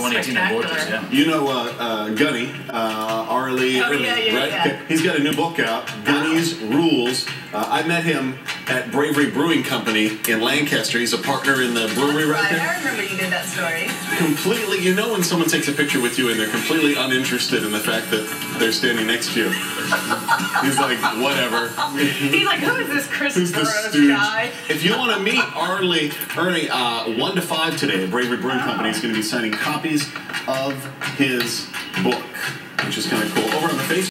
2018 abortus, Spectacular. yeah. You know uh, uh, Gunny, uh, R. Lee, Oh, Irving, yeah, yeah, right? yeah. He's got a new book out, Gunny's Rules. Uh, I met him at Bravery Brewing Company in Lancaster. He's a partner in the brewery right Right, there. I remember you did that story. Completely, you know when someone takes a picture with you and they're completely uninterested in the fact that they're standing next to you. He's like, whatever. He's like, who is this Chris Who's guy? If you want to meet Arlie, Ermey, uh, 1 to 5 today at Bravery Brewing Company is going to be signing copies of his book, which is kind of cool. Over on the Facebook.